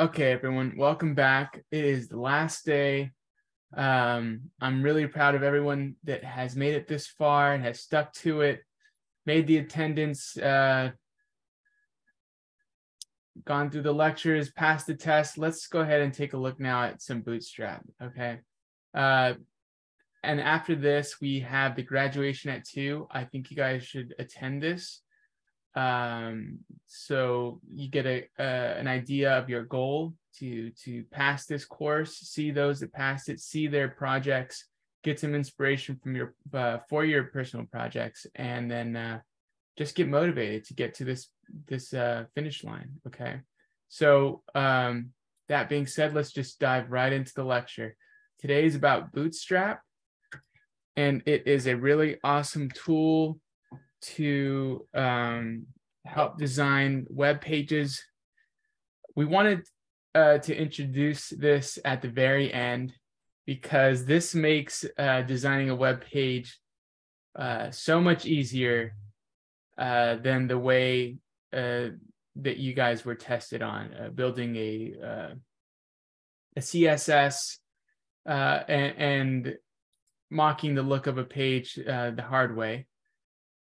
Okay, everyone, welcome back. It is the last day. Um, I'm really proud of everyone that has made it this far and has stuck to it, made the attendance, uh, gone through the lectures, passed the test. Let's go ahead and take a look now at some Bootstrap. Okay. Uh, and after this, we have the graduation at two. I think you guys should attend this um so you get a an idea of your goal to to pass this course see those that pass it see their projects get some inspiration from your uh, for your personal projects and then uh, just get motivated to get to this this uh, finish line okay? So um that being said let's just dive right into the lecture. Today is about bootstrap and it is a really awesome tool to um, help design web pages. We wanted uh, to introduce this at the very end because this makes uh, designing a web page uh, so much easier uh, than the way uh, that you guys were tested on uh, building a a CSS and, and, mocking the look of a page the hard way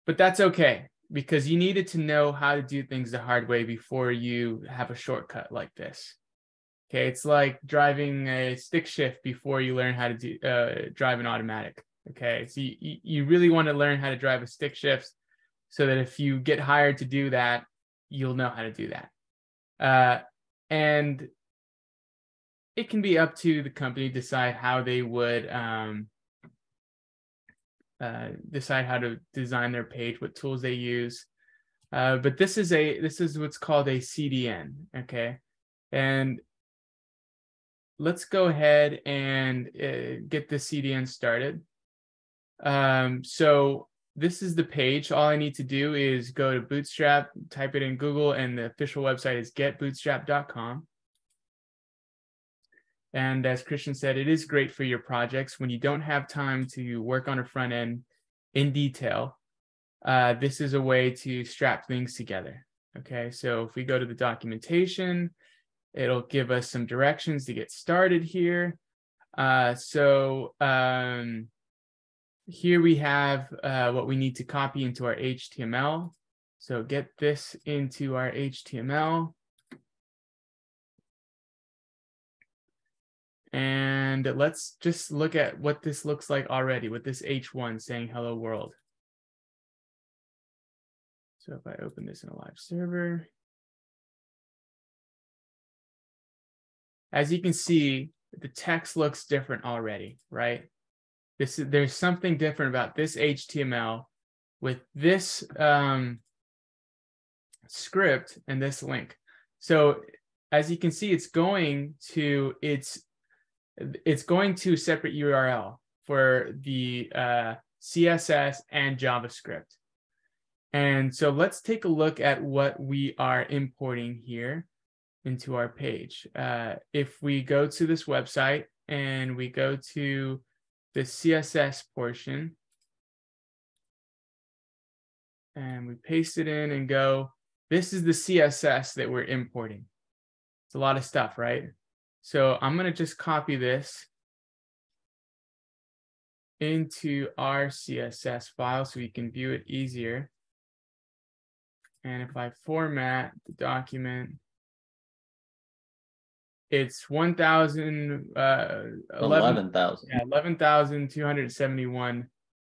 but that's okay because you needed to know how to do things the hard way before you have a shortcut like this. Okay, it's like driving a stick shift before you learn how to do, uh, drive an automatic. Okay, so you, you really want to learn how to drive a stick shift so that if you get hired to do that, you'll know how to do that. Uh, and it can be up to the company to decide how they would um, uh, decide how to design their page, what tools they use. Uh, but this is a this is what's called a CDN, okay? And let's go ahead and uh, get the CDN started. Um, so this is the page. All I need to do is go to Bootstrap, type it in Google, and the official website is getbootstrap.com. And as Christian said, it is great for your projects when you don't have time to work on a front end in detail. Uh, this is a way to strap things together. Okay, so if we go to the documentation, it'll give us some directions to get started here. Uh, so um, here we have uh, what we need to copy into our HTML. So get this into our HTML. And let's just look at what this looks like already with this H1 saying hello world. So if I open this in a live server, as you can see, the text looks different already, right? This is, there's something different about this HTML with this um, script and this link. So as you can see, it's going to its it's going to separate URL for the uh, CSS and JavaScript. And so let's take a look at what we are importing here into our page. Uh, if we go to this website and we go to the CSS portion and we paste it in and go, this is the CSS that we're importing. It's a lot of stuff, right? So I'm going to just copy this into our CSS file so we can view it easier. And if I format the document, it's 1,000, uh, 11,000. yeah, 11,271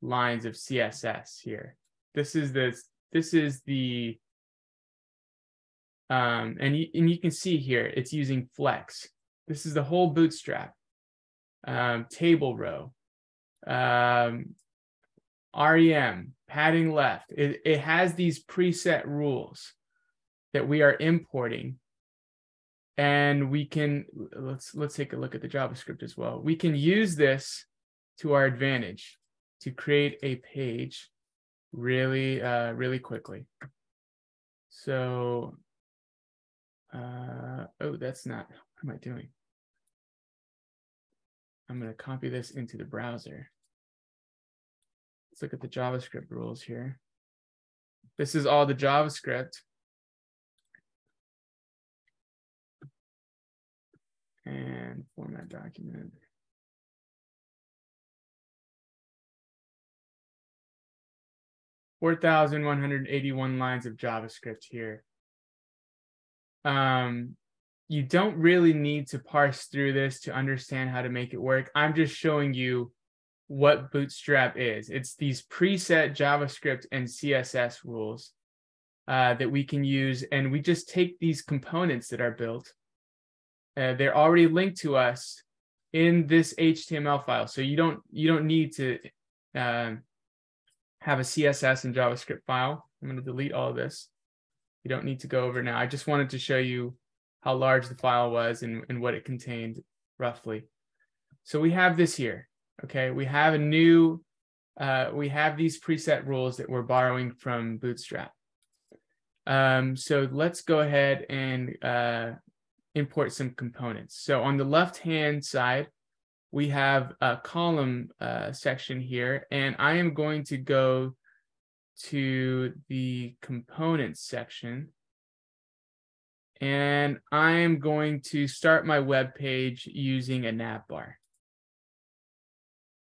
lines of CSS here. This is the, this is the, um, and, you, and you can see here, it's using flex. This is the whole bootstrap, um, table row, um, REM, padding left. It, it has these preset rules that we are importing. And we can let's let's take a look at the javascript as well. We can use this to our advantage to create a page really uh really quickly. So uh oh that's not what am i doing I'm going to copy this into the browser. Let's look at the JavaScript rules here. This is all the JavaScript. and format document. Four thousand one hundred eighty-one lines of JavaScript here. Um, you don't really need to parse through this to understand how to make it work. I'm just showing you what Bootstrap is. It's these preset JavaScript and CSS rules uh, that we can use, and we just take these components that are built. Uh, they're already linked to us in this HTML file, so you don't you don't need to uh, have a CSS and JavaScript file. I'm going to delete all this. You don't need to go over now. I just wanted to show you how large the file was and, and what it contained roughly. So we have this here. Okay, we have a new, uh, we have these preset rules that we're borrowing from Bootstrap. Um, so let's go ahead and uh, import some components. So on the left-hand side, we have a column uh, section here, and I am going to go to the components section. And I'm going to start my web page using a nav bar.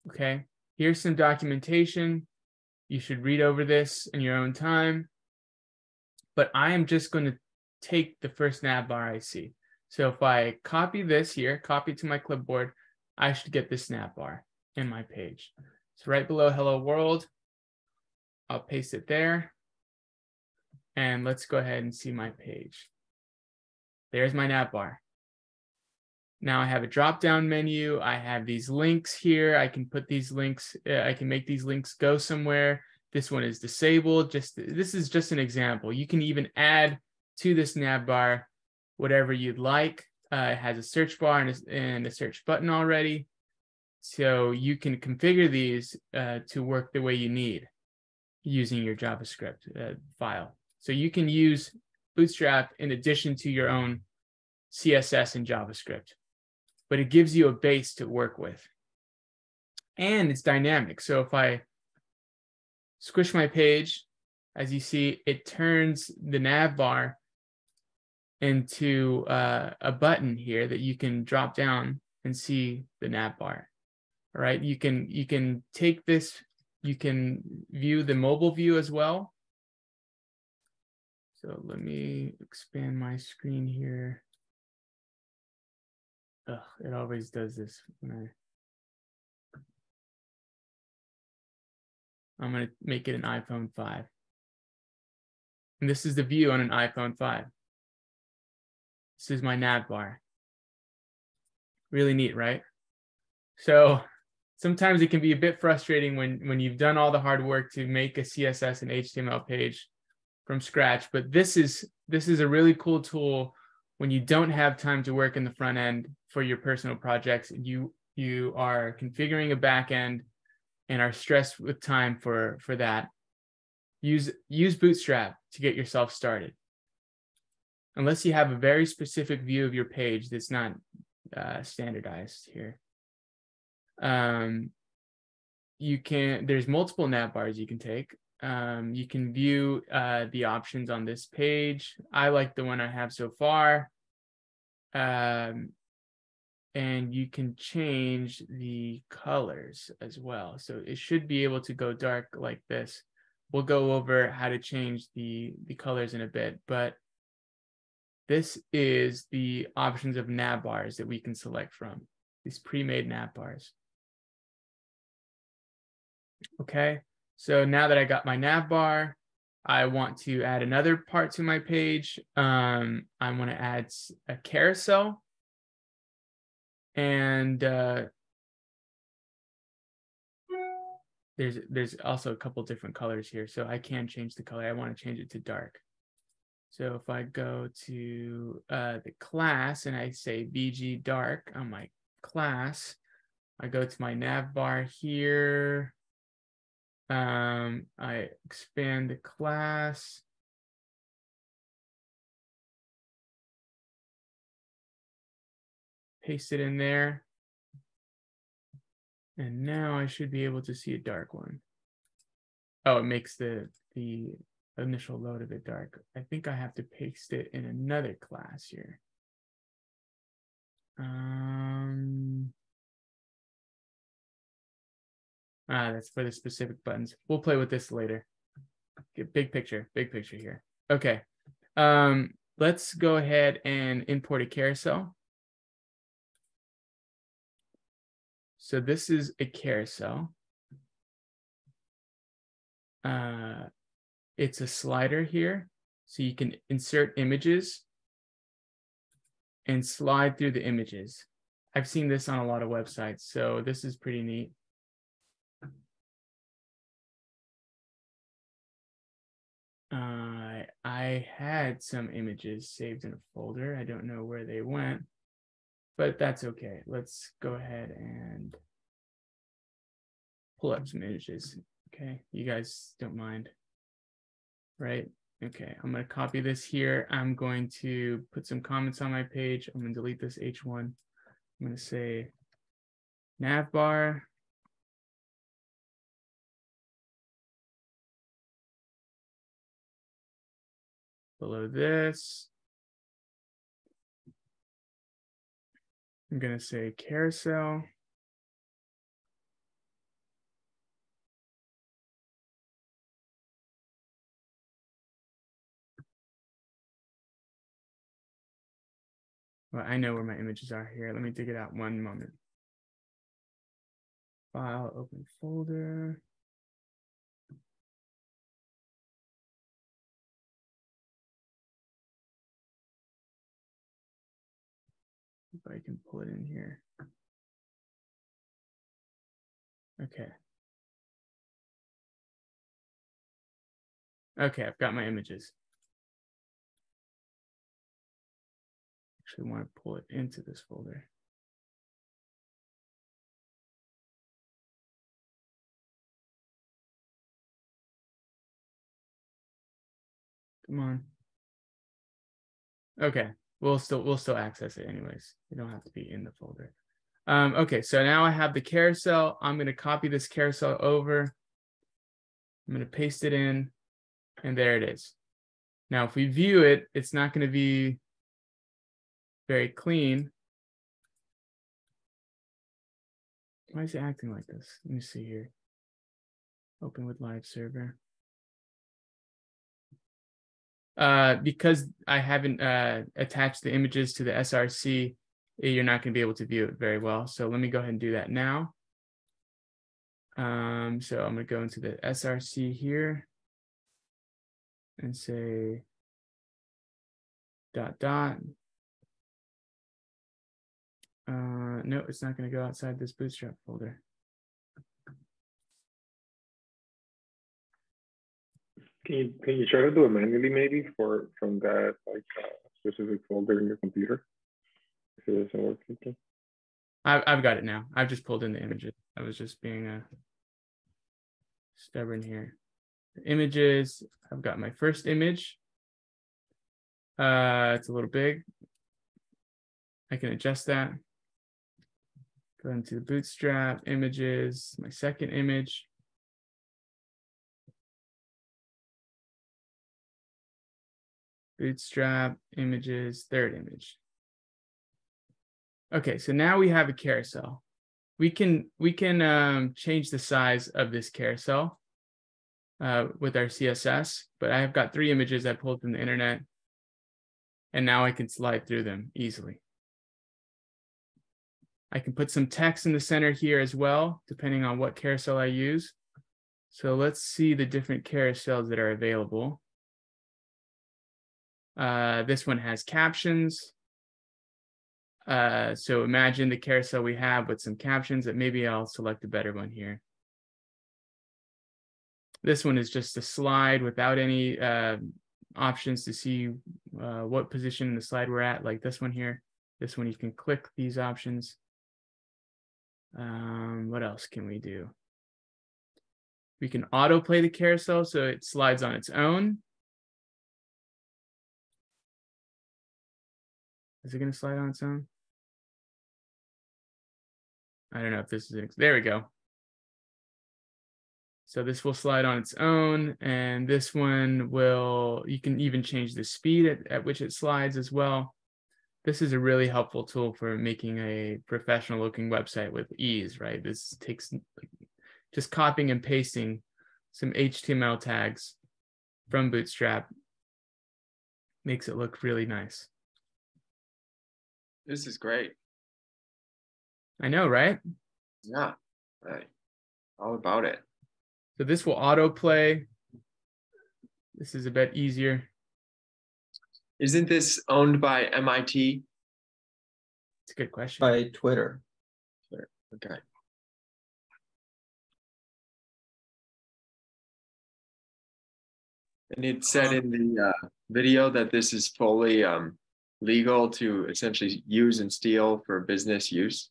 Okay, here's some documentation. You should read over this in your own time. But I am just going to take the first nav bar I see. So if I copy this here, copy to my clipboard, I should get this nav bar in my page. So right below hello world, I'll paste it there. And let's go ahead and see my page. There's my navbar. Now I have a drop down menu. I have these links here. I can put these links, uh, I can make these links go somewhere. This one is disabled. Just This is just an example. You can even add to this navbar whatever you'd like. Uh, it has a search bar and a, and a, search button already. So you can configure these uh, to work the way you need using your JavaScript uh, file. So you can use Bootstrap in addition to your own CSS and JavaScript but it gives you a base to work with. And it's dynamic. So if I squish my page, as you see, it turns the nav bar into uh, a button here that you can drop down and see the nav bar. All right, you can you can take this, you can view the mobile view as well. So let me expand my screen here. Ugh, it always does this when I. I'm going to make it an iPhone 5. And this is the view on an iPhone 5. This is my nav bar. Really neat, right? So sometimes it can be a bit frustrating when, when you've done all the hard work to make a CSS and HTML page from scratch. But this is this is a really cool tool when you don't have time to work in the front end for your personal projects, you you are configuring a back end and are stressed with time for for that. Use use Bootstrap to get yourself started. Unless you have a very specific view of your page that's not uh, standardized here. Um, you can there's multiple nav bars you can take. Um, you can view uh, the options on this page. I like the one I have so far. Um, and you can change the colors as well. So it should be able to go dark like this. We'll go over how to change the, the colors in a bit, but this is the options of nav bars that we can select from, these pre-made nav bars. Okay, so now that I got my nav bar, I want to add another part to my page. Um, I want to add a carousel. And uh, there's there's also a couple different colors here. So I can change the color. I want to change it to dark. So if I go to uh, the class and I say BG dark on my class, I go to my nav bar here. Um, I expand the class. Paste it in there. And now I should be able to see a dark one. Oh, it makes the, the initial load a bit dark. I think I have to paste it in another class here. Um, ah, that's for the specific buttons. We'll play with this later. Big picture, big picture here. Okay. Um, let's go ahead and import a carousel. So this is a carousel. Uh, it's a slider here. So you can insert images and slide through the images. I've seen this on a lot of websites, so this is pretty neat. Uh, I had some images saved in a folder. I don't know where they went, but that's okay. Let's go ahead and pull up some images. Okay, you guys don't mind, right? Okay, I'm going to copy this here. I'm going to put some comments on my page. I'm to delete this H1. I'm to say navbar. Below this, I'm going to say carousel. Well, I know where my images are here. Let me dig it out one moment. File, open folder. If I can pull it in here. Okay. Okay, I've got my images. actually want to pull it into this folder. Come on. Okay, we'll still we'll still access it anyways. You don't have to be in the folder. Um, okay, so now I have the carousel. I'm going to copy this carousel over. I'm going to paste it in, and there it is. Now, if we view it, it's not going to be very clean. Why is it acting like this? Let me see here. Open with live server. Uh, because I haven't uh, attached the images to the SRC, eh, you're not going to be able to view it very well. So let me go ahead and do that now. Um, so I'm going to go into the SRC here and say dot dot uh, no, it's not going to go outside this bootstrap folder. Can you can you try to do it manually maybe for from that like uh, specific folder in your computer? If it doesn't work, okay. I've I've got it now. I've just pulled in the images. I was just being a uh, stubborn here. Images. I've got my first image. Uh, it's a little big. I can adjust that. Go into the bootstrap images, my second image. Bootstrap images, third image. Okay, so now we have a carousel. We can we can um, change the size of this carousel uh, with our CSS, but I have got three images I pulled from the internet, and now I can slide through them easily. I can put some text in the center here as well, depending on what carousel I use. So let's see the different carousels that are available. Uh, this one has captions. Uh, so imagine the carousel we have with some captions that maybe I'll select a better one here. This one is just a slide without any uh, options to see uh, what position in the slide we're at, like this one here. This one you can click these options. Um, what else can we do? We can autoplay the carousel so it slides on its own. Is it going to slide on its own? I don't know if this is, there we go. So this will slide on its own and this one will, you can even change the speed at, at which it slides as well. this is a really helpful tool for making a professional looking website with ease, right? This takes just copying and pasting some HTML tags from Bootstrap makes it look really nice. This is great. I know, right? Yeah, right. All about it. So this will autoplay. This is a bit easier. Isn't this owned by MIT? It's a good question. by Twitter. Okay. And it said in the uh, video that this is fully um, legal to essentially use and steal for business use.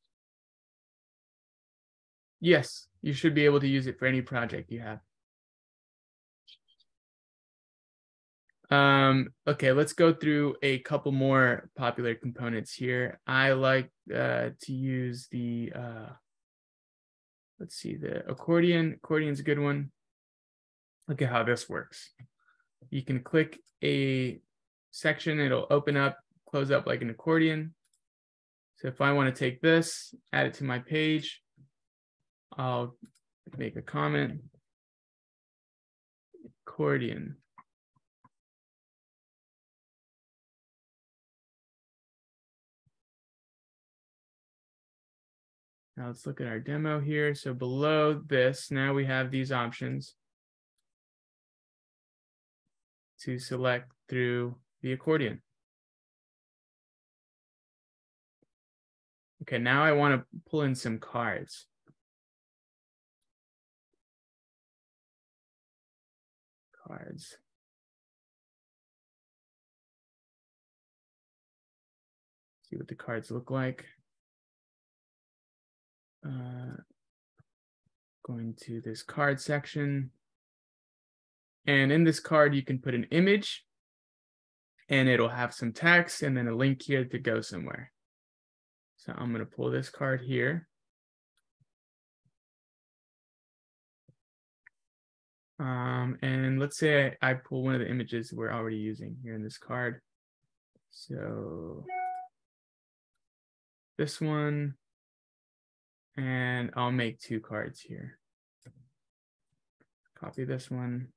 Yes, you should be able to use it for any project you have. Um, okay, let's go through a couple more popular components here. I like uh, to use the, uh, let's see, the accordion. Accordion's a good one. Look at how this works. You can click a section, it'll open up, close up like an accordion. So if I want to take this, add it to my page, I'll make a comment. Accordion. Now let's look at our demo here. So below this, now we have these options to select through the accordion. Okay, now I want to pull in some cards. Cards. See what the cards look like. Uh, going to this card section. And in this card, you can put an image and it'll have some text and then a link here to go somewhere. So I'm going to pull this card here. Um, and let's say I, I pull one of the images we're already using here in this card. So this one, and I'll make two cards here. Copy this one.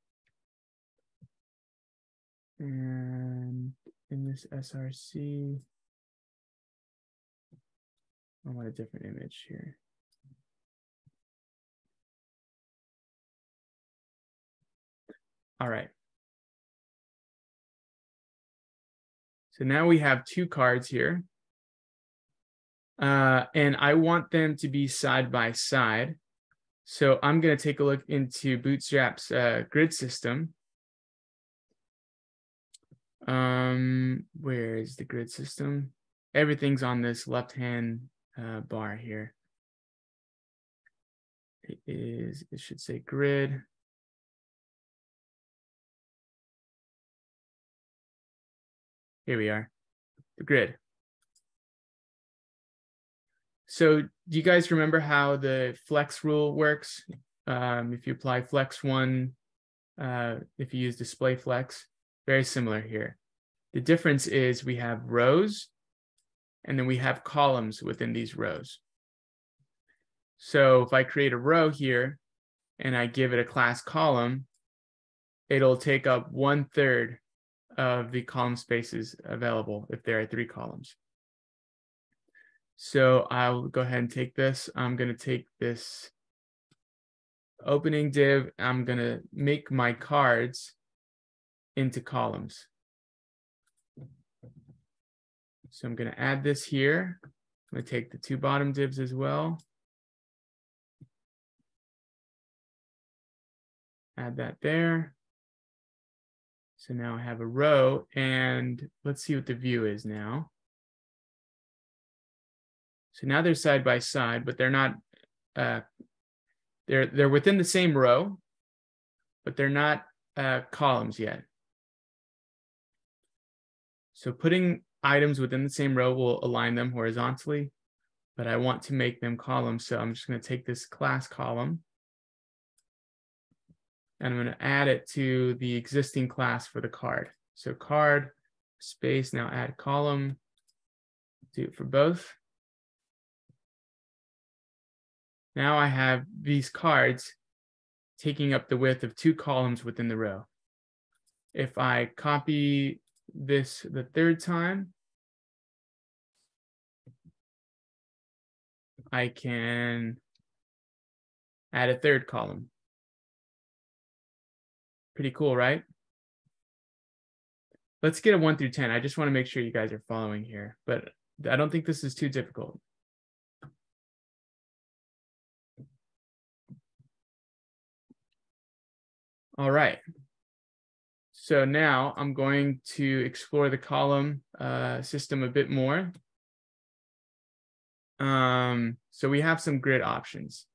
And in this SRC, I want a different image here. All right. So now we have two cards here. Uh, and I want them to be side by side. So I'm going to take a look into Bootstrap's uh, grid system. Um, where is the grid system? Everything's on this left-hand uh, bar here. It is, it should say grid. Here we are, the grid. So do you guys remember how the flex rule works? Um, if you apply flex one, uh, if you use display flex, very similar here. The difference is we have rows and then we have columns within these rows. So if I create a row here and I give it a class column, it'll take up one third of the column spaces available if there are three columns. So I'll go ahead and take this. I'm going to take this opening div. I'm going to make my cards into columns. So I'm going to add this here. I'm going to take the two bottom divs as well. Add that there. So now I have a row and let's see what the view is now. So now they're side by side, but they're not, uh, they're, they're within the same row, but they're not uh, columns yet. So putting items within the same row will align them horizontally, but I want to make them columns. So I'm just going to take this class column and I'm going to add it to the existing class for the card. So card space, now add column. Do it for both. Now I have these cards taking up the width of two columns within the row. If I copy this the third time, I can add a third column. Pretty cool, right? Let's get a one through 10. I just want to make sure you guys are following here, but I don't think this is too difficult. All right. So now I'm going to explore the column uh, system a bit more. Um, so we have some grid options.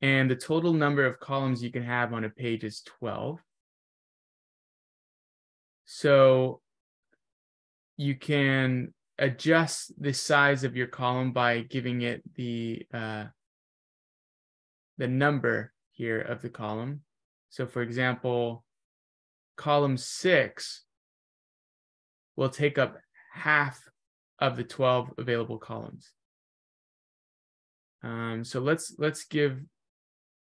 And the total number of columns you can have on a page is 12. So you can adjust the size of your column by giving it the uh, the number here of the column. So for example, column six will take up half of the 12 available columns. Um, so let's let's give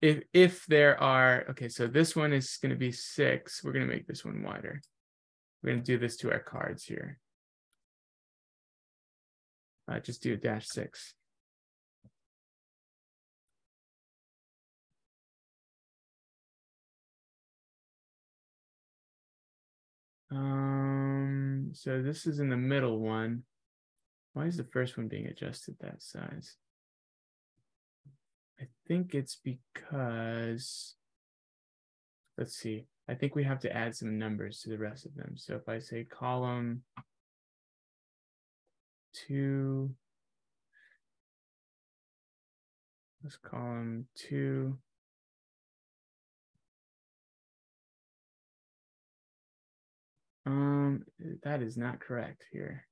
if if there are okay, so this one is going to be six. We're going to make this one wider. We're going to do this to our cards here. Uh, just do dash six. Um, so this is in the middle one. Why is the first one being adjusted that size? I think it's because, let's see, I think we have to add some numbers to the rest of them. So if I say column two, let's column two, Um, that is not correct here.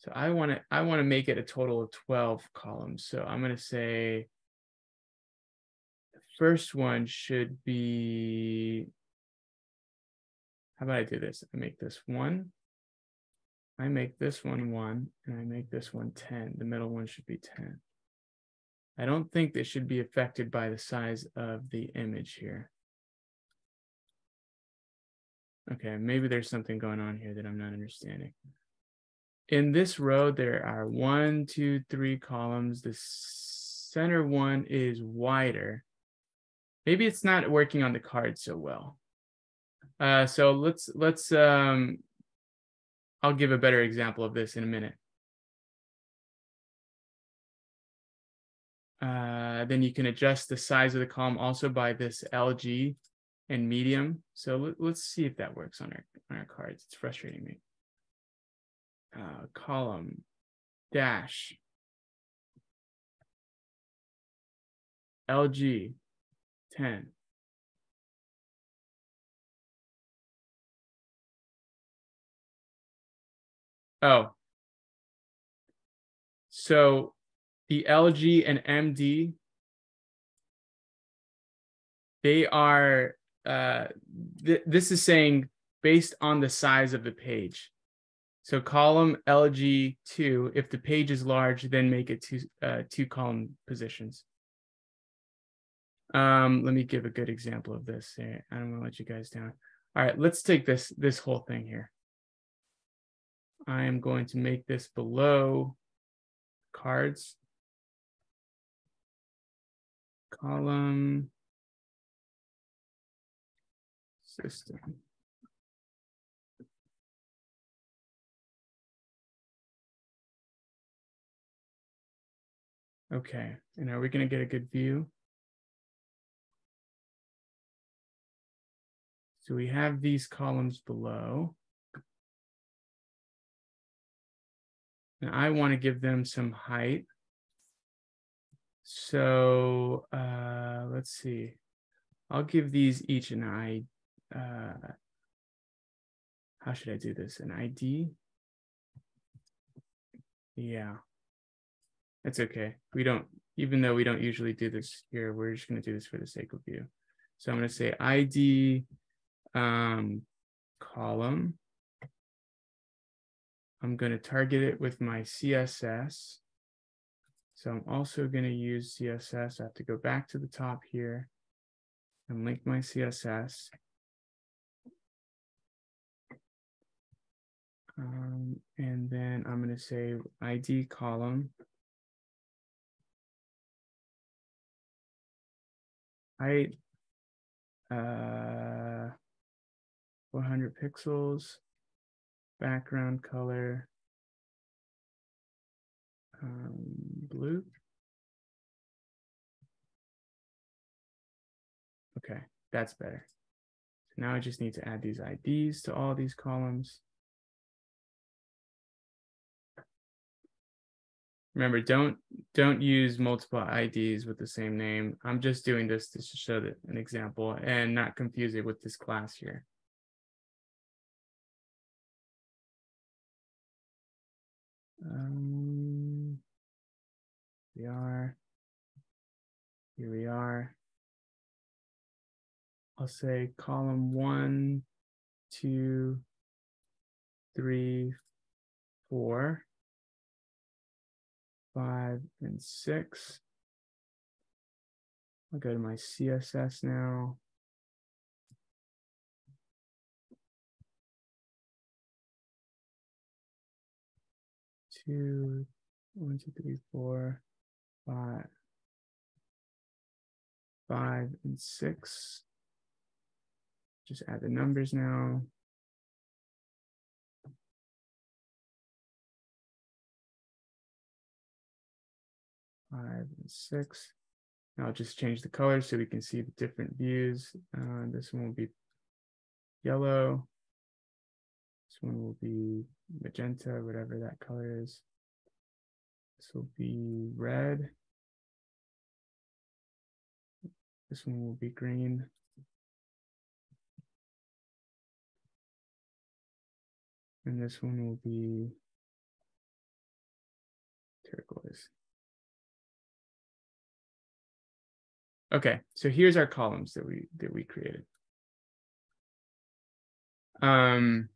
So I want to I want to make it a total of 12 columns. So I'm going to say the first one should be How about I do this? I make this 1. I make this one 1 and I make this one 10. The middle one should be 10. I don't think this should be affected by the size of the image here. Okay, maybe there's something going on here that I'm not understanding. In this row, there are one, two, three columns. The center one is wider. Maybe it's not working on the card so well. Uh, so let's let's um, I'll give a better example of this in a minute. Uh, then you can adjust the size of the column also by this LG and medium. So let, us see if that works on our on our cards. It's frustrating me. Uh, column dash LG 10. Oh, so the LG and MD, they are uh, th- this is saying based on the size of the page. So column LG2, if the page is large, then make it two, uh, two column positions. Um, let me give a good example of this. I don't want to let you guys down. All right, let's take this, this whole thing here. I am going to make this below cards. Column system. Okay, and are we going to get a good view? So we have these columns below. And I want to give them some height. So uh, let's see. I'll give these each an I, uh, how should I do this? An ID? Yeah, it's okay. We don't, even though we don't usually do this here, we're just gonna do this for the sake of view. So I'm gonna say ID um, column. I'm going to target it with my CSS. So I'm also going to use CSS. I have to go back to the top here and link my CSS. Um, and then I'm going to say ID column. Height, uh, 400 pixels, background color, um, blue. Okay, that's better. So now I just need to add these IDs to all these columns. Remember, don't don't use multiple IDs with the same name. I'm just doing this to show an example and not confuse it with this class here. Um, we are, here we are. I'll say column one, two, three, four, five, and six. I'll go to my CSS now. two, one, two, three, four, five, five, and six. Just add the numbers now. Five and six. Now I'll just change the color so we can see the different views. Uh, this one will be yellow. This one will be magenta, whatever that color is. This will be red. This one will be green. And this one will be turquoise. Okay, so here's our columns that we that we created. Um,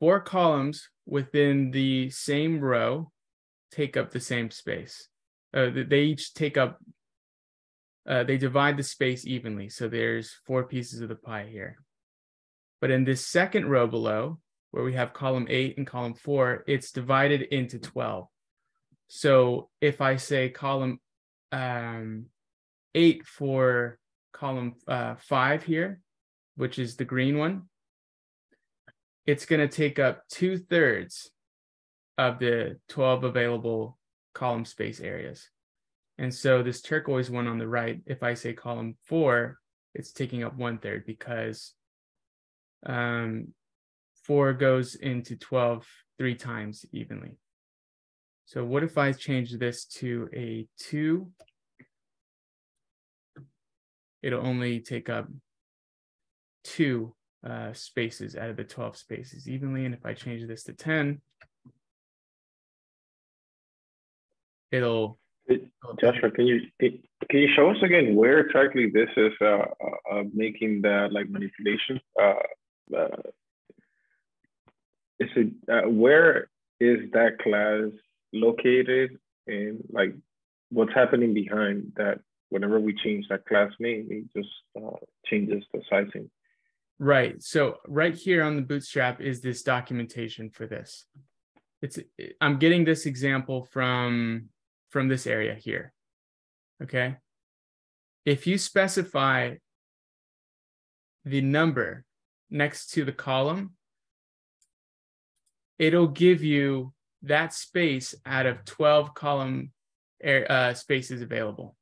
four columns within the same row take up the same space. Uh, they each take up, uh, they divide the space evenly. So there's four pieces of the pie here. But in this second row below, where we have column eight and column four, it's divided into 12. So if I say column um, eight for column uh, five here, which is the green one, it's going to take up two thirds of the 12 available column space areas. And so this turquoise one on the right, if I say column four, it's taking up one third because um, four goes into 12 three times evenly. So what if I change this to a two? It'll only take up two uh, spaces out of the 12 spaces evenly. And if I change this to 10, it'll. Joshua, can you can you show us again where exactly this is uh, uh, uh making the like manipulation? Uh, uh, is it where is that class located and like what's happening behind that? Whenever we change that class name, it just uh, changes the sizing. Right. So right here on the bootstrap is this documentation for this. It's I'm getting this example from from this area here. Okay. If you specify the number next to the column, it'll give you that space out of 12 column uh, spaces available.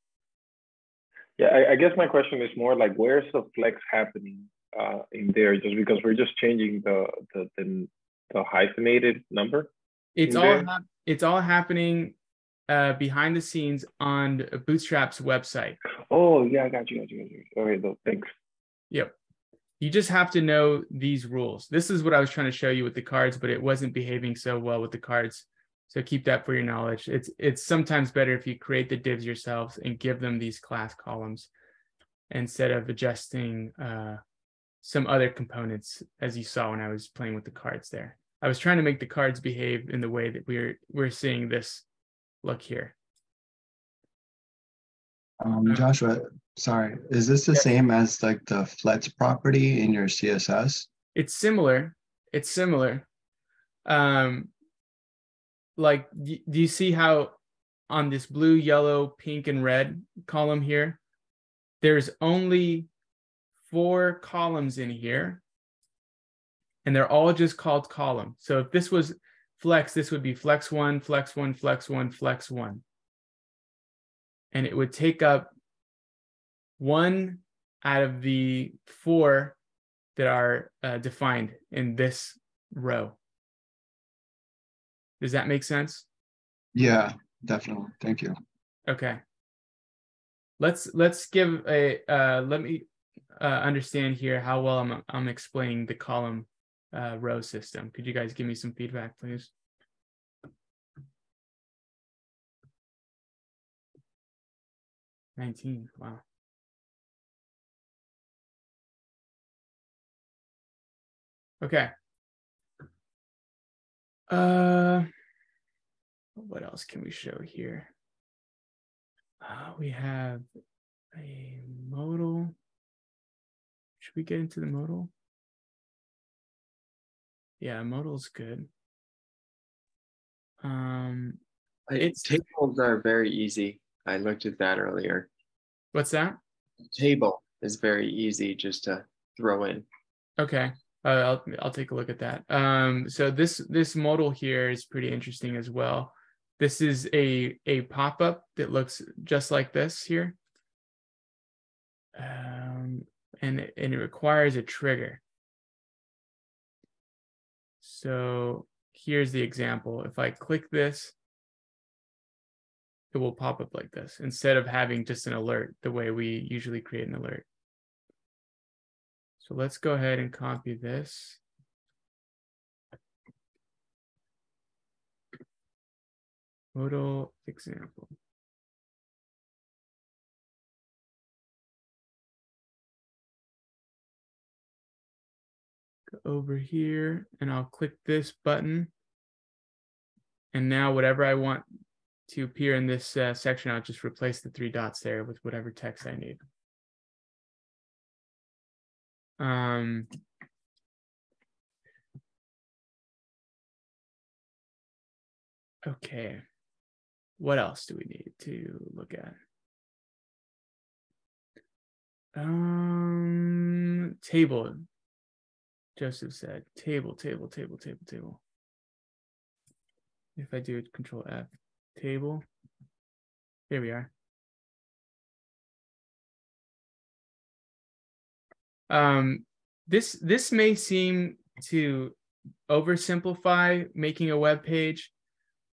Yeah, I, I guess my question is more like where's the flex happening uh, in there just because we're just changing the the the, the hyphenated number. It's all it's all happening uh, behind the scenes on Bootstrap's website. Oh yeah, I got you, got you, got you. Okay, though, thanks. Yep. You just have to know these rules. This is what I was trying to show you with the cards, but it wasn't behaving so well with the cards. So keep that for your knowledge. It's it's sometimes better if you create the divs yourselves and give them these class columns instead of adjusting uh, some other components as you saw when I was playing with the cards there. I was trying to make the cards behave in the way that we're we're seeing this look here. Um, Joshua, sorry, is this the Yeah. same as like the flex property in your CSS? It's similar. It's similar. Um like do do you see how on this blue, yellow, pink, and red column here, there's only four columns in here. And they're all just called column. So if this was flex, this would be flex one, flex one, flex one, flex one. And it would take up one out of the four that are uh, defined in this row. Does that make sense? Yeah, definitely. Thank you. Okay. Let's let's give a uh, let me uh, understand here how well I'm I'm explaining the column uh, row system. Could you guys give me some feedback, please? Nineteen. Wow. Okay. Uh, what else can we show here? Uh, we have a modal. Should we get into the modal? Yeah, modal's good. Um, It's- tables are very easy. I looked at that earlier. what's that? Table is very easy just to throw in. Okay, I'll I'll take a look at that. Um, so this this modal here is pretty interesting as well. This is a a pop up that looks just like this here, um, and and it requires a trigger. So here's the example. If I click this, it will pop up like this instead of having just an alert the way we usually create an alert. So let's go ahead and copy this. Modal example. Go over here and I'll click this button. And now whatever I want to appear in this uh, section, I'll just replace the three dots there with whatever text I need. Um, okay. What else do we need to look at? Um, table. Joseph said table, table, table, table, table. If I do control F, table. Here we are. Um, this this may seem to oversimplify making a web page,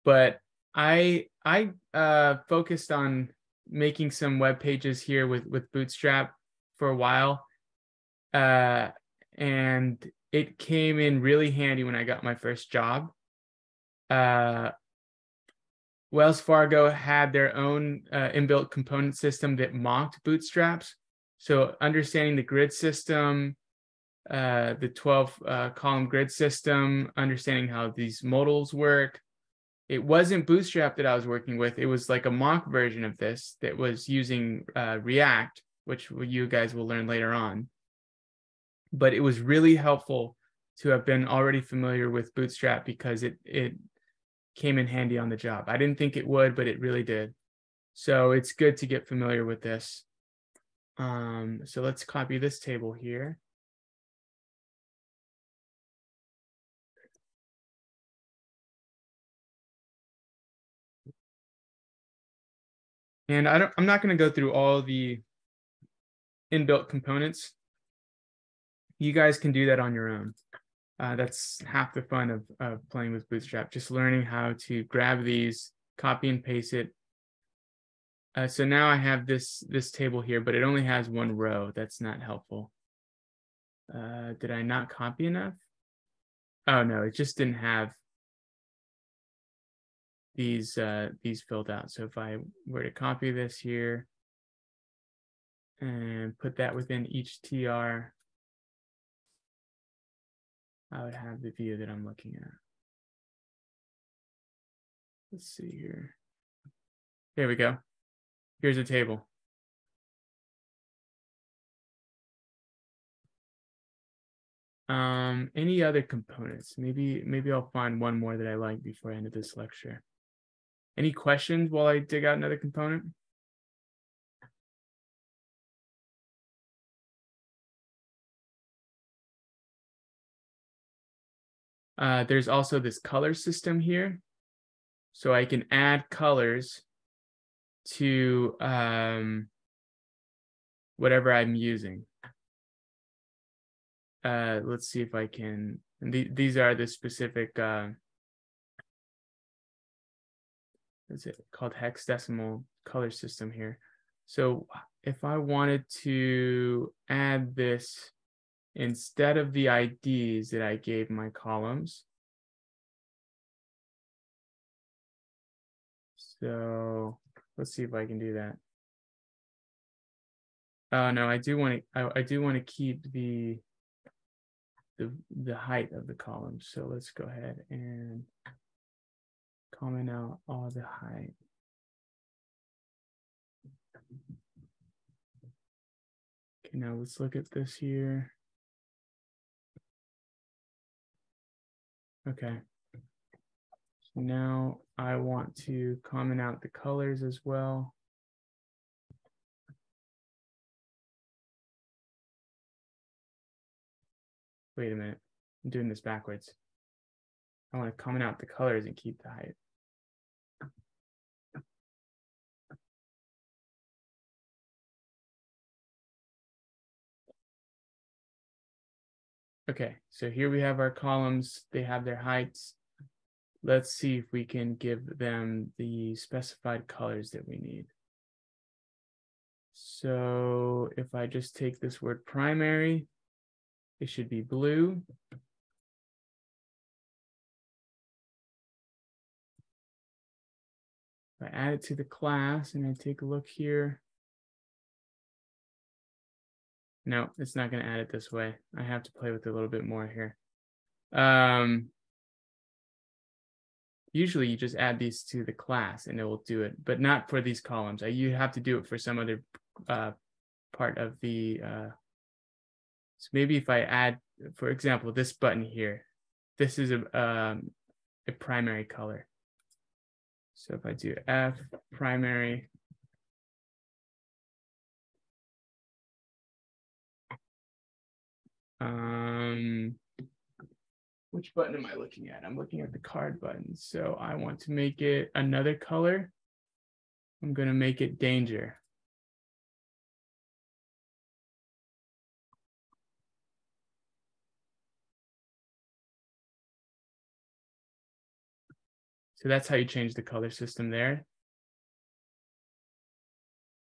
but I I uh, focused on making some web pages here with with Bootstrap for a while, uh, and it came in really handy when I got my first job. Uh, Wells Fargo had their own uh, inbuilt component system that mocked Bootstraps. So understanding the grid system, uh, the 12 uh, column grid system, understanding how these modals work. It wasn't Bootstrap that I was working with. It was like a mock version of this that was using uh, React, which you guys will learn later on. But it was really helpful to have been already familiar with Bootstrap because it it came in handy on the job. I didn't think it would, but it really did. So it's good to get familiar with this. Um, so let's copy this table here. And I don't, I'm not going to go through all the inbuilt components. You guys can do that on your own. Uh, that's half the fun of, of playing with Bootstrap, just learning how to grab these, copy and paste it. Uh, so now I have this this table here, but it only has one row. That's not helpful. Uh, did I not copy enough? Oh no, it just didn't have these uh, these filled out. So if I were to copy this here and put that within each TR, I would have the view that I'm looking at. Let's see here. There we go. Here's a table. Um, any other components? Maybe, maybe I'll find one more that I like before I end of this lecture. Any questions while I dig out another component? Uh, there's also this color system here. So I can add colors to um, whatever I'm using. Uh, let's see if I can, th these are the specific, uh, what's it called hexadecimal color system here. So if I wanted to add this instead of the IDs that I gave my columns. So let's see if I can do that. Oh no, I do want to I, I do want to keep the the the height of the column. So let's go ahead and comment out all the height. Okay, now let's look at this here. Okay. Now I want to comment out the colors as well. Wait a minute, I'm doing this backwards. I want to comment out the colors and keep the height. Okay, so here we have our columns. They have their heights. Let's see if we can give them the specified colors that we need. So if I just take this word primary, it should be blue. If I add it to the class and I take a look here, no, it's not going to add it this way. I have to play with it a little bit more here. Um, usually you just add these to the class and it will do it, but not for these columns. You have to do it for some other uh, part of the, uh, so maybe if I add, for example, this button here, this is a, um, a primary color. So if I do F primary, Um, which button am I looking at? I'm looking at the card button. So I want to make it another color. I'm going to make it danger. So that's how you change the color system there.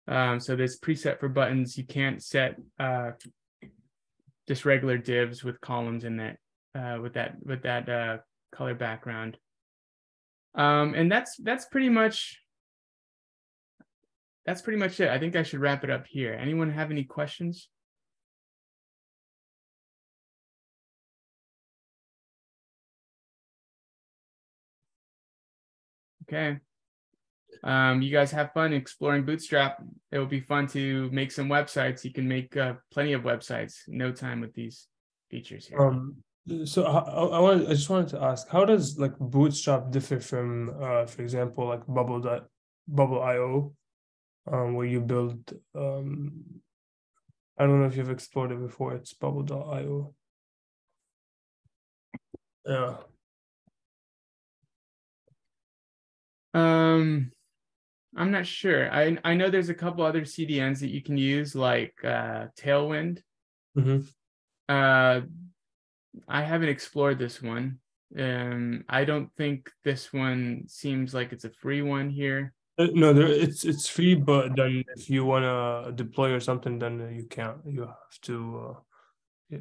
Um, so this preset for buttons, you can't set uh, just regular divs with columns in that uh, with that with that uh, color background. Um, and that's that's pretty much that's pretty much it. I think I should wrap it up here. Anyone have any questions? Okay um, you guys have fun exploring Bootstrap. It will be fun to make some websites. You can make uh, plenty of websites no time with these features here. Um, so I, I want I just wanted to ask, how does like Bootstrap differ from, uh, for example, like Bubble dot Bubble IO, um, where you build um, I don't know if you've explored it before. It's Bubble.io. Yeah. Um, I'm not sure. I I know there's a couple other CDNs that you can use, like uh, Tailwind. Mm-hmm. Uh, I haven't explored this one. Um, I don't think this one seems like it's a free one here. Uh, no, there, it's it's free, but then if you wanna deploy or something, then you can't. You have to. Uh,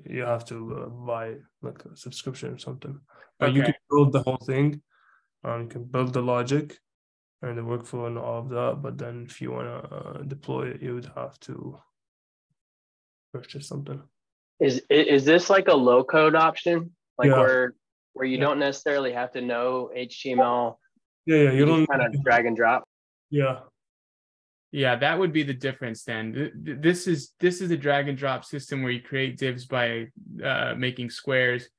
you have to uh, buy like a subscription or something. But okay. you can build the whole thing. Um, you can build the logic, and the workflow and all of that. But then if you want to uh, deploy it, you would have to purchase something. Is is this like a low code option? like Yeah. where where you Yeah. don't necessarily have to know HTML. Yeah, yeah, you don't. kind of drag and drop. Yeah, Yeah, that would be the difference then. Th- th- This is this is a drag and drop system where you create divs by uh, making squares.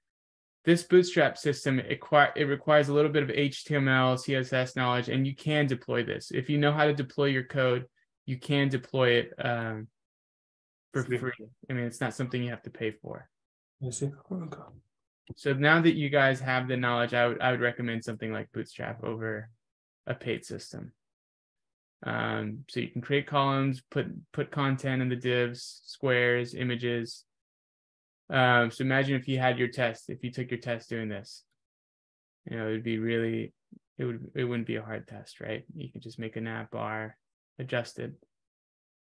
This bootstrap system it, qui- it requires a little bit of HTML, CSS knowledge, and you can deploy this. If you know how to deploy your code, you can deploy it um, for Free. I mean, it's not something you have to pay for. I see. Okay. So now that you guys have the knowledge, I would I would recommend something like Bootstrap over a paid system. Um, so you can create columns, put put content in the divs, squares, images. Um, so imagine if you had your test, if you took your test doing this, you know, it would be really, it would it wouldn't be a hard test, right? You could just make a nav bar, adjust it,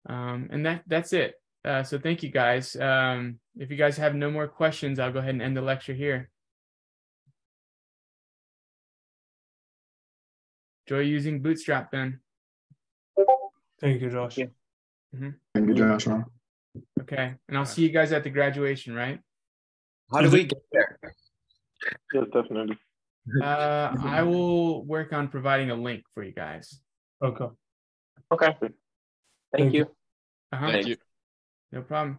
um, and that that's it. Uh, so thank you guys. Um, if you guys have no more questions, I'll go ahead and end the lecture here. Enjoy using Bootstrap then. Thank you, Josh. you. Thank you, Joshua. Okay, and I'll see you guys at the graduation, right? How do we get there? Yes, definitely. Uh, I will work on providing a link for you guys. Okay. Okay. Thank, Thank you. you. Uh-huh. Thank you. No problem.